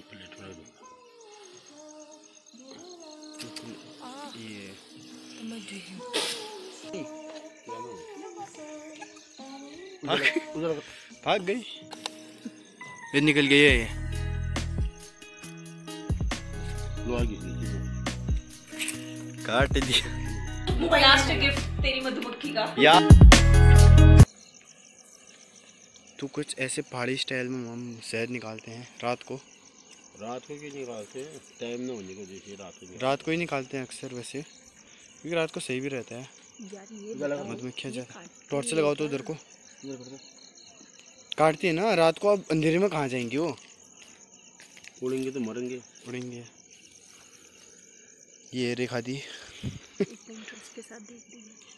Plate में दो ये उधर भाग गई ये निकल गई है ये काट दिया लास्ट गिफ्ट तेरी मधुमक्खी का या तू कुछ ऐसे पहाड़ी स्टाइल में हम शहद निकालते हैं, रात को। रात को क्यों निकालते? हैं टाइम ना होने की वजह से रात को रात को ही निकालते हैं अक्सर वैसे। क्योंकि रात को सही भी रहता है। हैं। मधुमक्खियाँ ज़्यादा टॉर्च लगाओ तो उधर को। काटती है ना रात को अब अंधेरे में कहाँ जाएँगी वो? उड़ेंगे तो मरेंगे। उड़ेंगे। ये रेखा दी। एकदम इंटरेस्ट के साथ देख रही है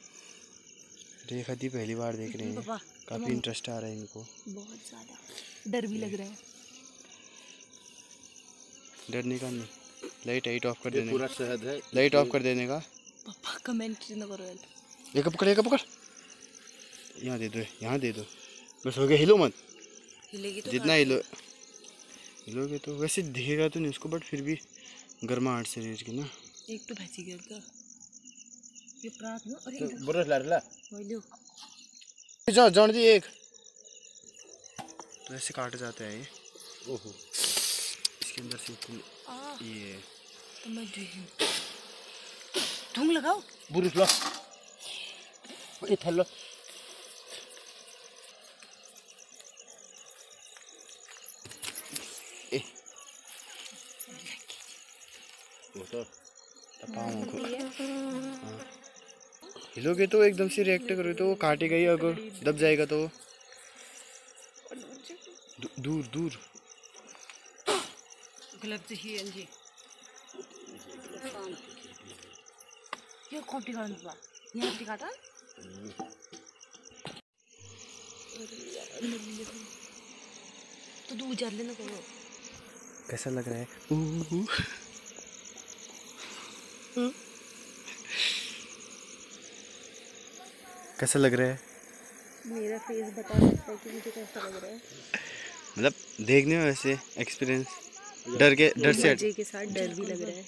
रेखा दी पहली बार देख रहे हैं। काफ़ी इंटरेस्ट आ रहा है इनको। बहुत ज़्यादा डर भी लग रहा है। डरने का नहीं। लाइट लाइट ऑफ़ कर देने पूरा शहद है लाइट ऑफ़ कर देने का। पापा कमेंट न करो यार एक पकड़ एक पकड़? यहाँ दे दो यहाँ दे दो। बस हो गया हिलो मत। हिलेगी तो जितना हिलो हिलोगे तो वैसे दिखेगा तो नहीं उसको बट फिर भी गर्माहट शरीर की ना। एक तो भैंसी गया तो ये प्रात नो अरे तो बरस ला ला। वही लो। जाओ जान दी एक। तो ऐसे काट जाता है ये। ओहो। इसके अंदर से तुम ये तो मैं तुम लगाओ। बुरुस लो ये थल्लो ए। वो तो पाँव को। हाँ। हिलोगे तो एकदम से रिएक्ट करोगे तो वो काटेगा ही अगर दब जाएगा तो। दूर दूर। दूर गलत ही अंजी ये कौन टिका हुआ यहाँ टिका था? तो तू उजार लेना करो कैसा लग रहा है? ऊ, ऊ। कैसा लग रहा है? मेरा फेस बता सकता है कि मुझे कैसा लग रहा है? मतलब देखने में वैसे एक्सपीरियंस डर के डर से के साथ डर भी लग रहा है।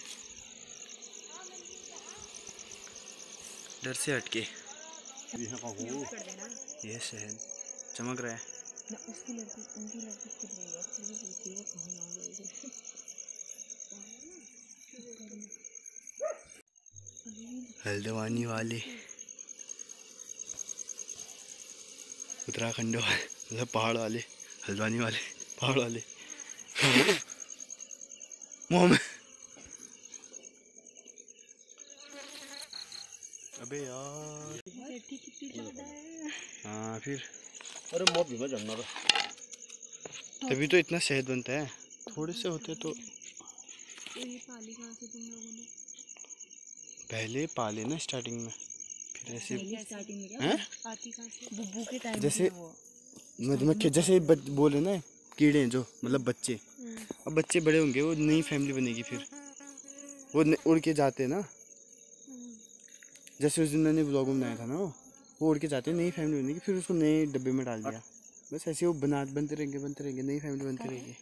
डर से हटके ये शहद चमक रहा है। ना उसकी लड़की उनकी लड़की खुद नहीं है। फिर भी पूछती है कहाँ ना गई हल्द्वानी वाले। उत्तराखंड वाले मतलब पहाड़ वाले। हल्द्वानी वाले पहाड़ वाले। मुँह में अबे यार। है हाँ फिर। अरे मौत भी जानना था तभी तो इतना शहद बनता है। थोड़े से होते तो ये पाली कहाँ से तुम लोगों ने पहले पाले ना स्टार्टिंग में फिर ऐसे हैं? आती कहाँ से? बुब्बू के टाइम जैसे मधुमक्खी जैसे बच- बोले ना कीड़े जो मतलब बच्चे। अब बच्चे बड़े होंगे वो नई फैमिली बनेगी फिर। वो उड़ के जाते हैं ना। जैसे उस दिन मैंने ब्लॉग में बनाया था ना वो वो उड़ के जाते हैं नई फैमिली बनेगी फिर उसको नए डब्बे में डाल दिया। बस ऐसे वो बना बनते रहेंगे बनते रहेंगे नई फैमिली बनती रहेगी।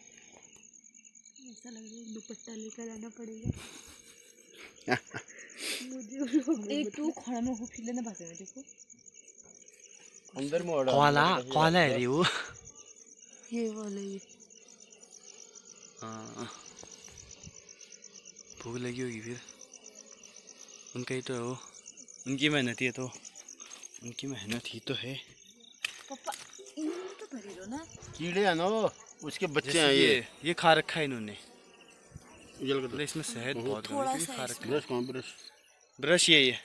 ऐसा लग रहा है दुपट्टा लेकर आना पड़ेगा। मुझे एक तो खड़ा में हो फिर लेना भाषा में देखो। अंदर में ऑर्डर कौला कौला है रे वो? ये वाला ये। भूख लगी होगी फिर। उनका ही तो है वो। उनकी मेहनत ही है तो। उनकी मेहनत ही तो है। पापा तो दो ना। कीड़े हैं ना वो, उसके बच्चे हैं ये ये। ये खा रखा है इन्होंने। मतलब इसमें शहद बहुत खा रखा ब्रश ब्रश? ब्रश यही है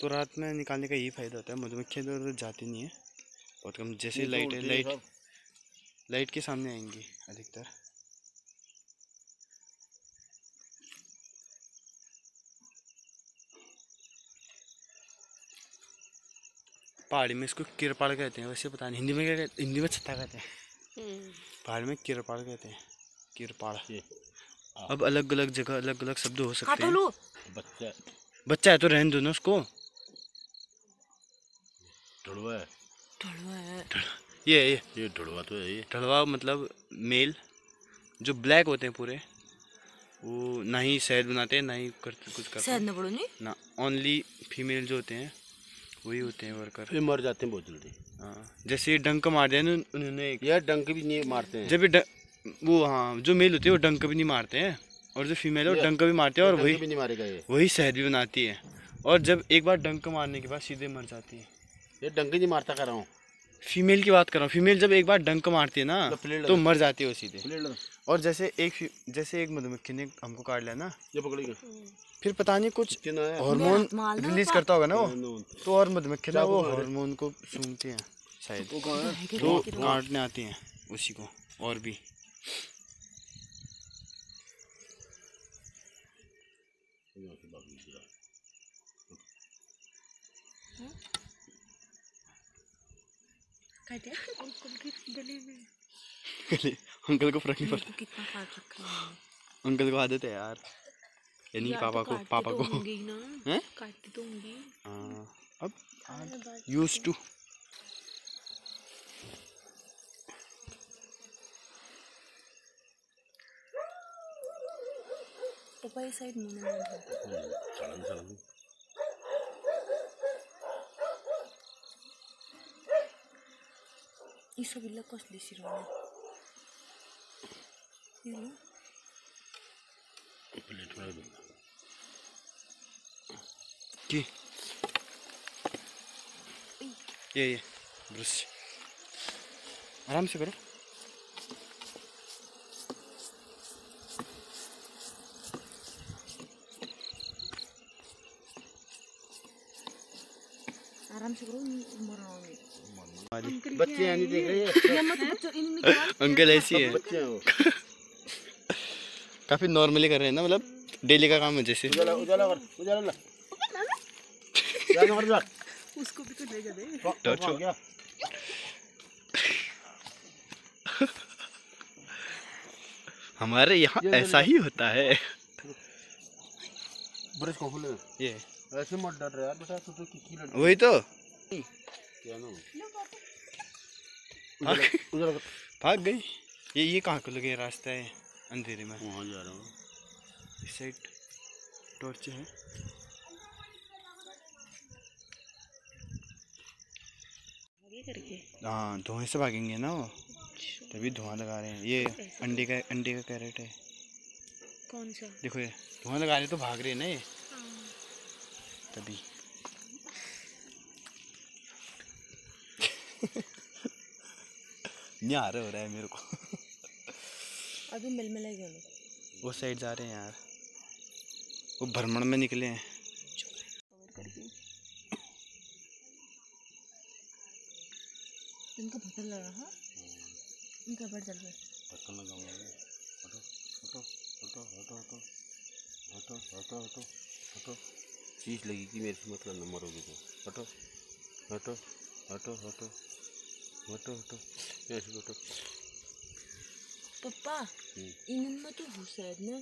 तो रात में निकालने का यही फ़ायदा होता है। मधुमक्खियाँ तो जाती नहीं है। बहुत कम जैसे लाइट है लाइट लाइट के सामने आएँगी अधिकतर। पहाड़ी में इसको किरपाड़ कहते हैं वैसे पता नहीं। हिंदी में क्या कहते हिंदी में छत्ता कहते हैं। पहाड़ में किरपाड़ कहते हैं किरपाड़ अब अलग अलग जगह अलग अलग शब्द हो सकते हैं बच्चा। बच्चा है तो रहने दो ना उसको ढुड़वा है ढड़वा है ये ये। ये ढुड़वा तो है ये। ढलवा मतलब मेल जो ब्लैक होते हैं पूरे वो ना ही शहद बनाते हैं ना ही करते कुछ करते शायद हैं ना पड़ो नहीं ना ओनली फीमेल जो होते हैं वही होते हैं वर्कर ये मर जाते हैं बहुत जल्दी। हाँ जैसे ये डंक मार दिया ना उन्होंने एक ये डंक भी नहीं मारते हैं। जब डं- वो हाँ जो मेल होते हैं वो डंक भी नहीं मारते हैं। और जो फीमेल है वो डंक भी मारते हैं और वही भी नहीं मारेगा ये। वही शहद भी बनाती है। और जब एक बार डंक मारने के बाद सीधे मर जाती है। ये डंक नहीं मारता कर रहा हूँ। फीमेल की बात कर रहा हूँ। फीमेल जब एक बार डंक मारती है ना तो। मर जाती है उसी सीधे। और जैसे एक जैसे एक मधुमक्खी ने हमको काट लिया ना ये पकड़ेगा फिर पता नहीं कुछ हार्मोन रिलीज़ करता होगा ना वो। तो और मधुमक्खी ना वो। हार्मोन को सूंघती हैं शायद। तो काटने आती हैं उसी को और भी। काटे अंकल के गले में। अंकल को फ़र्क नहीं पड़ता। कितना काट रखा है? अंकल को आदत है यार। ये नहीं यार, पापा तो को पापा तो को। ही हैं? काटती तो होंगी हाँ, अब यूज़ टू पापा ये साइड मुँह में Isabella कसले सिराउने के ए ए ब्रुस आरामसे गर आरामसे गर बच्चे हैं नहीं देख रहे बच्चों क्या अंकल ऐसी है। हैं। काफ़ी नॉर्मली कर रहे हैं ना मतलब डेली का काम है जैसे। उजाला उजाला कर उजाला ला। जान कर जा उसको भी तो लेगा दे। टच हो। गया। हमारे यहाँ ऐसा ही होता है। ब्रश को खोले। ये। ऐसे मत डर रहा यार बेटा तू तो किकी लड़ वही तो। क्या भाग भाग गई? ये ये कहाँ को लगे रास्ता है? अंधेरे में। वहाँ जा रहा हूँ। इस साइड टॉर्च है। हाँ धुआँ से भागेंगे ना वो? तभी धुआँ लगा रहे हैं। ये अंडे का अंडे का कैरेट है। कौन सा? देखो ये धुआँ लगा रहे तो भाग रहे हैं ना ये? तभी। न्यार हो रहा है मेरे को अभी मिल मिला गया ना वो साइड जा रहे हैं यार वो भ्रमण में निकले हैं इनका पता लगा हाँ इनका बड़ चल रहा है पता लगाऊँगा मैं। हटो हटो हटो हटो हटो हटो हटो हटो हटो चीज़ लगेगी मेरे से मतलब न मरोगे तो हटो हटो हटो हटो हटो हटो ऐसे हटो पप्पा इनमें तो घुस रहे ना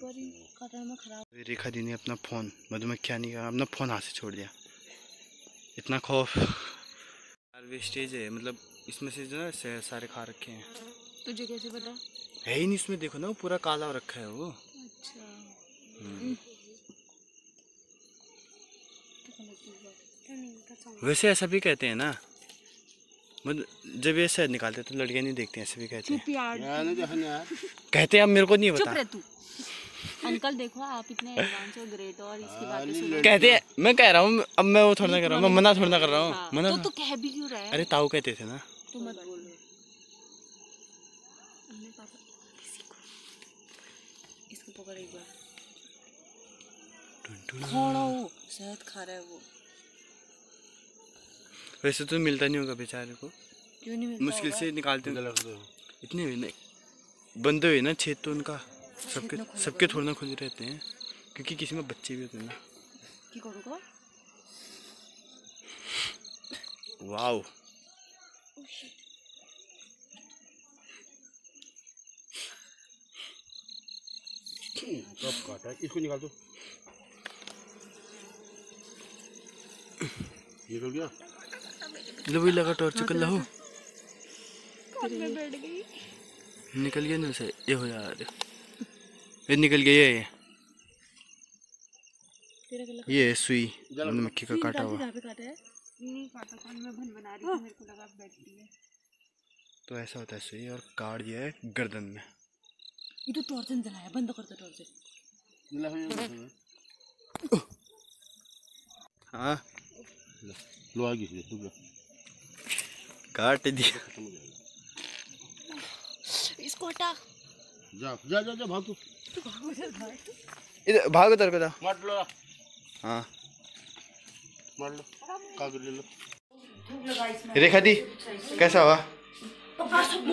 पर कतर में खराब रेखा दी ने अपना फ़ोन मधुमक्खी आने का अपना फ़ोन हाथ से छोड़ दिया इतना खौफ यार वेस्टेज है मतलब इसमें से जो ना से- सारे खा रखे हैं तुझे कैसे पता है ही नहीं इसमें देखो ना वो पूरा काला हो रखा है वो अच्छा वैसे ऐसा भी कहते हैं ना मतलब जब ये शहद निकालते तो लड़कियाँ नहीं देखती ऐसे भी कहते हैं। कहते हैं अब मेरे को नहीं पता। अंकल देखो आप इतने एडवांस और ग्रेट और इसकी बातें नहीं, कहते हैं मैं कह रहा हूँ अब मैं वो थोड़ा ना कर रहा हूँ मैं मना थोड़ा ना कर रहा हाँ, हूँ मना। तो तू कह भी क्यों रहा है? अरे ताऊ कहते थे ना। तू मत बोल। हमने पापा किसी को। इसको पकड़ एक बार। खोड़ा वो शहद खा रहा है वो। वैसे तो मिलता नहीं होगा बेचारे को। क्यों नहीं मिलता मुश्किल से निकालते इतने भी नहीं बंद हुए ना छेद तो उनका। सबके सबके थोड़ा ना खुले रहते हैं क्योंकि किसी में बच्चे भी होते हैं ना। वाओ। hmm, काटा इसको निकाल दो। ये तो हो गया। लो वही लगा टॉर्च कर लो बैठ गई? निकल गया ना से ये हो यार। ये निकल गया ये। ये सुई मधुमक्खी का काटा हुआ। जहाँ पे काटा है। नहीं काटा कान में भन बना रही थी मेरे को लगा बैठती है। तो ऐसा होता है सुई और काट दिया है गर्दन में। ये तो टॉर्चन जलाया बंद कर दो टॉर्चन गिला हो हाँ। लो आगे काट दिया। इसको हटा। जा जा जा जा भाग तू। इधर भागो तेरे को था मार लो। हाँ। मार लो। कागज़ ले लो। रेखा दी कैसा हुआ?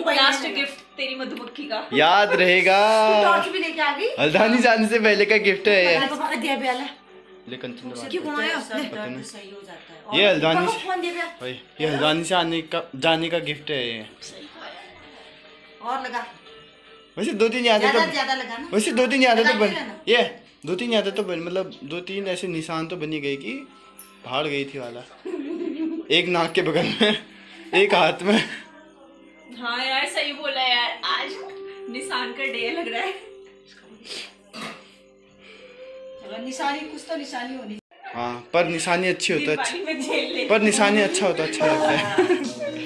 लास्ट गिफ्ट तेरी मधुमक्खी का। याद रहेगा। भी लेके आ गई? हल्दानी जाने से पहले का गिफ्ट है लेकिन तो हो। है ये हल्दानी से ये हल्दानी से आने का जाने का गिफ्ट है ये। और लगा? वैसे दो तीन यादें ज़्यादा तो वैसे दो तीन यादें तो बन ये दो तीन यादें तो बन मतलब दो तीन ऐसे निशान तो बनी गई कि भाड़ गई थी वाला। एक नाक के बगल में एक हाथ में। हाँ यार सही बोला यार। आज निशान का डे लग रहा है। निशानी कुछ तो निशानी होनी हाँ पर निशानी अच्छी होता है। पर निशानी अच्छा होता अच्छा लगता है।